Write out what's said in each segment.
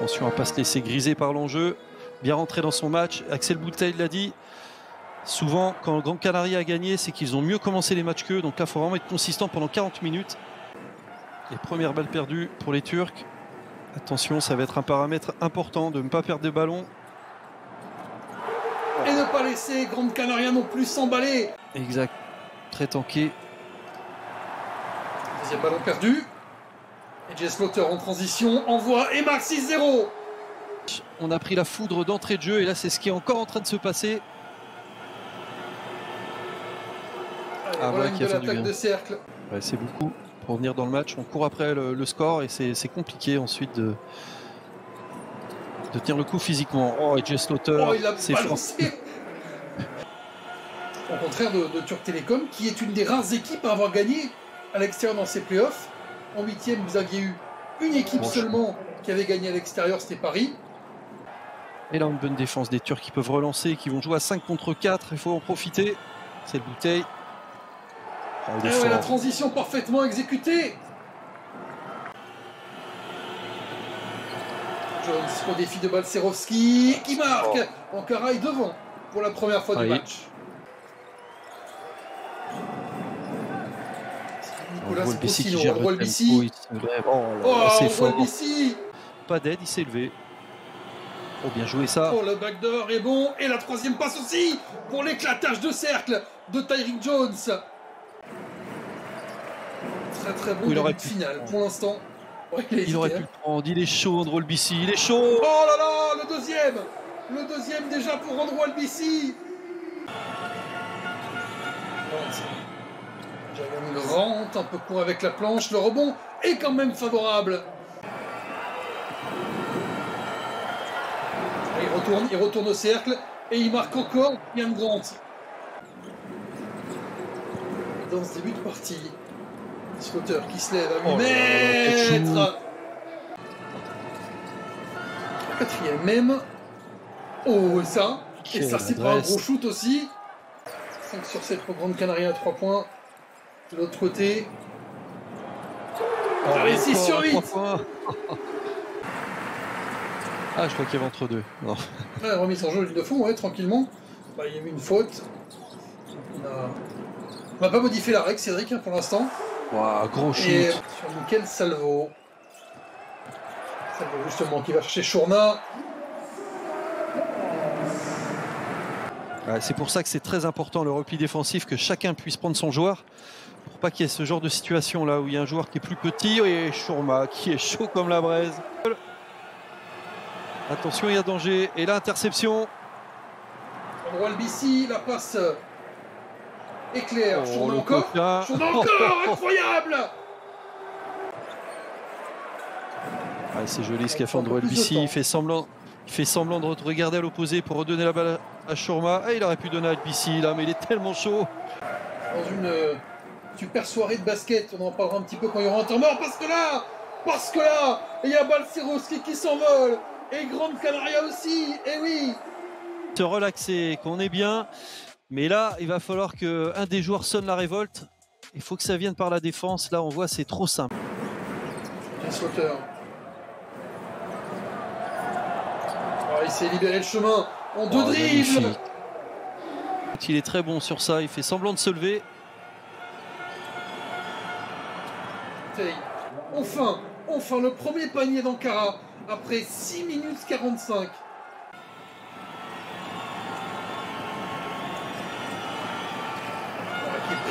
Attention à ne pas se laisser griser par l'enjeu. Bien rentré dans son match. Axel Bouteille l'a dit. Souvent, quand le Grand Canaria a gagné, c'est qu'ils ont mieux commencé les matchs qu'eux. Donc là, il faut vraiment être consistant pendant 40 minutes. Les premières balles perdues pour les Turcs. Attention, ça va être un paramètre important de ne pas perdre de ballon. Et ne pas laisser Grande Canaria non plus s'emballer. Exact. Très tanké. Deuxième ballon perdu. Et Jess Slaughter en transition envoie et marque 6-0. On a pris la foudre d'entrée de jeu et là c'est ce qui est encore en train de se passer. Ah, voilà une belle attaque de cercle. Ouais, c'est beaucoup pour venir dans le match. On court après le, score et c'est compliqué ensuite de, de tenir le coup physiquement. Oh, et Jess Slaughter, oh, c'est Au contraire de, de Turk Telecom, qui est une des rares équipes à avoir gagné à l'extérieur dans ses playoffs. En huitième, vous aviez eu une équipe seulement qui avait gagné à l'extérieur, c'était Paris. Et là, une bonne défense des Turcs qui peuvent relancer, qui vont jouer à 5 contre 4. Il faut en profiter. Cette bouteille. Oh, ah la transition parfaitement exécutée. Jones au défi de Balcerovski qui marque. Oh. Ankara est devant pour la première fois du match. Nicolas Sprosino, Andrew Albici. Oh, oh c'est fort. Pas d'aide, il s'est levé. Oh, bien joué ça. Oh, le backdoor est bon. Et la troisième passe aussi pour l'éclatage de cercle de Tyreek Jones. Très très bon il aurait pu... finale pour l'instant. il, aurait pu le prendre. Il est chaud, Andrew Albici. Il est chaud. Oh là là, le deuxième. Le deuxième déjà pour Andrew Albici. Jagan Grant, un peu court avec la planche. Le rebond est quand même favorable. Il retourne, il retourne au cercle et il marque encore Yann Grant. Dans ce début de partie, Slaughter qui se lève à 8 mètres. Quatrième même. Oh, et ça. et ça, c'est pas un gros shoot aussi. 5 sur 7 pour Grande Canarie à 3 points. De l'autre côté. Oh, Allez, 6 sur 8 Ah, je crois qu'il y avait entre deux. Non. Ouais, remise en jeu de fond, ouais, tranquillement. Bah, il y a eu une faute. On n'a pas modifié la règle, Cédric, hein, pour l'instant. Waouh, gros shoot. Et sur Michael Salvo. Salvo, justement, qui va chercher Chourna. C'est pour ça que c'est très important le repli défensif, que chacun puisse prendre son joueur. Pour pas qu'il y ait ce genre de situation là où il y a un joueur qui est plus petit et Chourma qui est chaud comme la braise. Attention, il y a danger. Et l'interception. BC, la passe éclair. Oh, encore. encore, incroyable. Ah, c'est joli ce qu'a fait Andrew BC. Il fait semblant. Il fait semblant de regarder à l'opposé pour redonner la balle à Shurma. Ah, il aurait pu donner à BC là, mais il est tellement chaud. Dans une euh, super soirée de basket, on en parlera un petit peu quand il y aura un temps mort parce que là, parce que là, il y a Balciroski qui s'envole. Et Grande Canaria aussi, et oui Se relaxer, qu'on est bien. Mais là, il va falloir qu'un des joueurs sonne la révolte. Il faut que ça vienne par la défense. Là, on voit, c'est trop simple. sauteur. Oh, il s'est libéré le chemin en deux oh, dribbles. Il est très bon sur ça. Il fait semblant de se lever. Enfin, enfin, le premier panier d'Ankara après 6 minutes 45.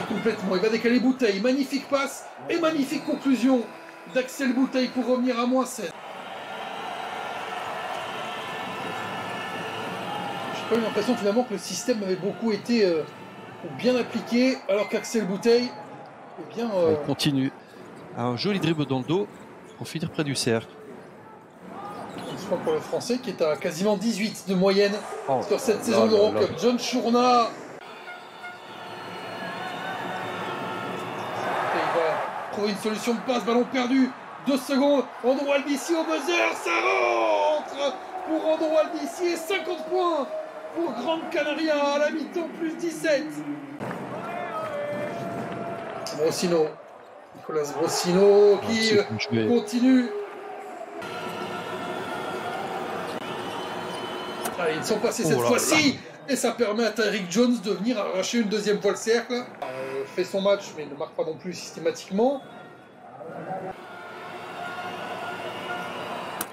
complètement, il va décaler Bouteille, magnifique passe et magnifique conclusion d'Axel Bouteille pour revenir à moins 7. Pas eu l'impression finalement que le système avait beaucoup été euh, bien appliqué alors qu'Axel Bouteille eh bien, euh, continue. Un joli dribble dans le dos pour finir près du cercle pour le français qui est à quasiment 18 de moyenne oh sur cette saison d'Eurocup. John Chourna. il va trouver une solution de passe, ballon perdu. Deux secondes, Andrew Albici au buzzer, ça rentre pour Andrew Albici et 50 points pour Grande Canaria à la mi-temps plus 17. Brossino, Nicolas Brossino qui continue Allez, ils sont passés Oh cette là fois-ci et ça permet à Tyrick Jones de venir arracher une deuxième fois le cercle. Euh, fait son match mais ne marque pas non plus systématiquement.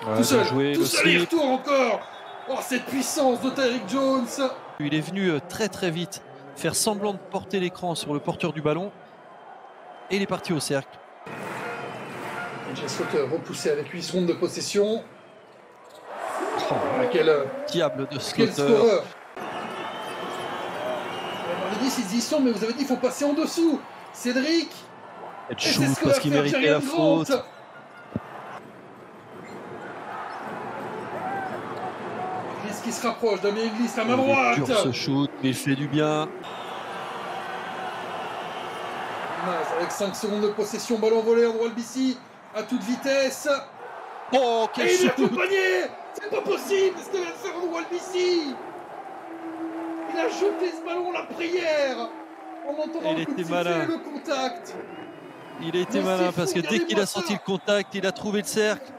Ouais, tout seul, joué, tout seul il retourne encore. Oh cette puissance de Tyrick Jones. Il est venu euh, très très vite faire semblant de porter l'écran sur le porteur du ballon et il est parti au cercle. Slaughter repoussé avec 8 secondes de possession. Oh, quel, euh, diable de quel scoreur. On a dit s'ils y sont mais vous avez dit il faut passer en dessous. Cédric Et Et va parce qu'il méritait la faute. Inglis qui se rapproche, Damien Inglis, la main droite. dur ce shoot, mais il fait du bien. Avec 5 secondes de possession, ballon volé, Andrew Albici à toute vitesse. Oh, quel Et il a shoot accompagné C'est pas possible ce que vient de faire Il a jeté ce ballon la prière en entendant Il le coup était malin. et le contact. Il a été Mais malin parce que dès qu'il a senti le contact, il a trouvé le cercle.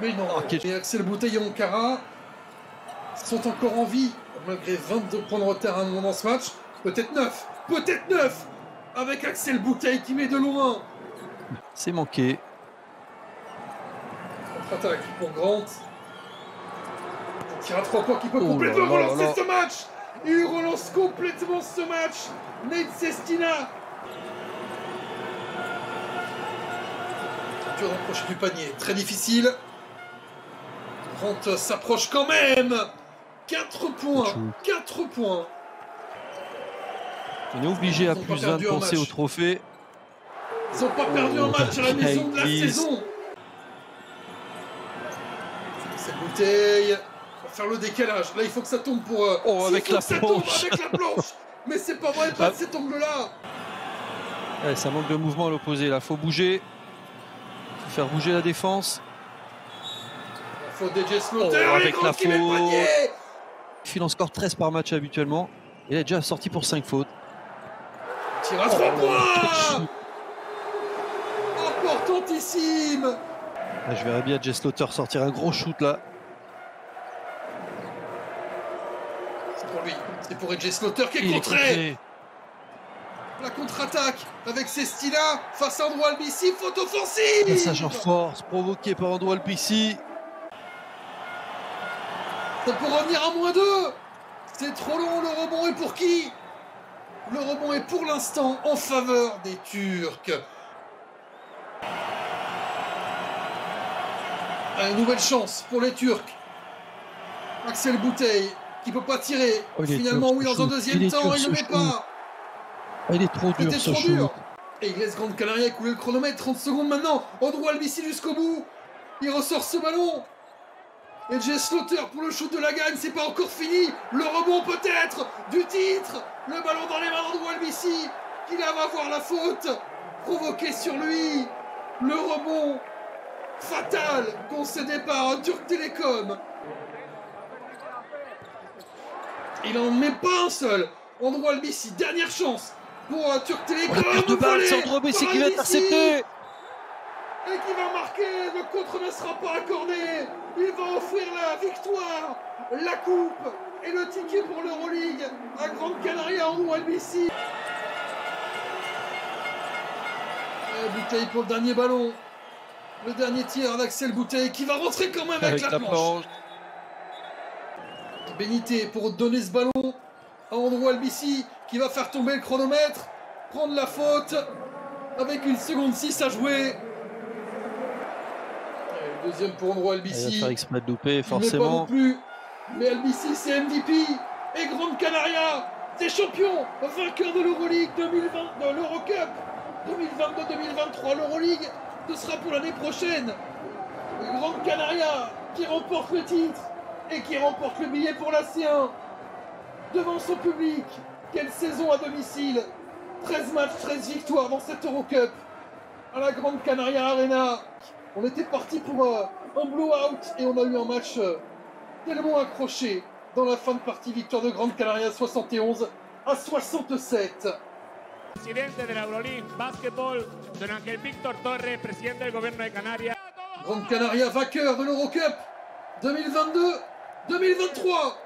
Mais non, Oh, quel- et Axel Bouteille et Ankara sont encore en vie, malgré 22 points de retard à un moment dans ce match. Peut-être 9, peut-être 9 Avec Axel Bouteille qui met de loin. C'est manqué. Contre-attaque pour Grant. Tire à 3 points qui peut Oh complètement là relancer là. ce match. Il relance complètement ce match. Nate Sestina. Dur d'approcher du panier, très difficile. Grant s'approche quand même. 4 points. Shoot. 4 points. On est obligé à plus 1 perdu de un penser au trophée. Ils n'ont pas perdu un Oh, match à la maison de la saison. Cette bouteille va faire le décalage. Là, il faut que ça tombe pour. euh, Oh, avec la ça tombe planche. avec la planche. Mais c'est pas vrai, pas Ah. de cet angle-là. Ouais, ça manque de mouvement à l'opposé là. Faut bouger. Faut faire bouger la défense. Faut DJ Slaughter Oh, avec la faute. Il file en score 13 par match habituellement. Il est déjà sorti pour 5 fautes. Tire à 3 Oh, points. Importantissime. Là, je verrais bien Jess Slaughter sortir un gros shoot là. C'est pour lui. C'est pour AJ Slaughter qui est Il est contré. La contre-attaque avec Sestina face à Andrew Albici. Faute offensive. Passage en force provoqué par Andrew Albici. Ça peut revenir à moins 2 C'est trop long, le rebond est pour qui? Le rebond est pour l'instant en faveur des Turcs. Une nouvelle chance pour les Turcs. Axel Bouteille qui peut pas tirer. Oh, Finalement, oui, dans un deuxième Il temps, il ne met shoot. pas. Il est trop dur trop shoot. dur. Et il laisse Grande Canaria couler le chronomètre. 30 secondes maintenant. Andrew Albici jusqu'au bout. Il ressort ce ballon. Et Jay Slaughter pour le shoot de la gagne. C'est pas encore fini. Le rebond peut-être du titre. Le ballon dans les mains d'Andrew Albici. Qui là va voir la faute. Provoquée sur lui. Le rebond fatal concédé par Turc Télécom. Il en met pas un seul. Andrew Albici, dernière chance pour euh, Turc Télécom. Oh, de balle, c'est Andrew qui va intercepter. Et qui va marquer. Le contre ne sera pas accordé. Offrir la victoire, la coupe et le ticket pour l'Euroleague à Grande Canaria Andrew Albici. Et Bouteille pour le dernier ballon. Le dernier tir d'Axel Bouteille qui va rentrer quand même avec, Avec la planche. planche. Bénité pour donner ce ballon à Andrew Albici qui va faire tomber le chronomètre, prendre la faute avec une seconde 6 à jouer. Deuxième pour Andrew Il va Albici. faire exprès de louper Il met pas non forcément. plus. Mais Albici c'est MVP et Grande Canaria, c'est champion, vainqueur de l'Euroleague 2020, de l'Eurocup 2022-2023. L'Euroleague, ce sera pour l'année prochaine. Grande Canaria qui remporte le titre et qui remporte le billet pour la C1 devant son public. Quelle saison à domicile 13 matchs, 13 victoires dans cette Eurocup à la Grande Canaria Arena. On était parti pour euh, un blowout et on a eu un match euh, tellement accroché dans la fin de partie. Victoire de Grande Canaria 71 à 67. presidente de la Euroleague Basketball, don Ángel Víctor Torres, presidente del gobierno de Canarias. Grande Canaria vainqueur de l'Eurocup 2022 2023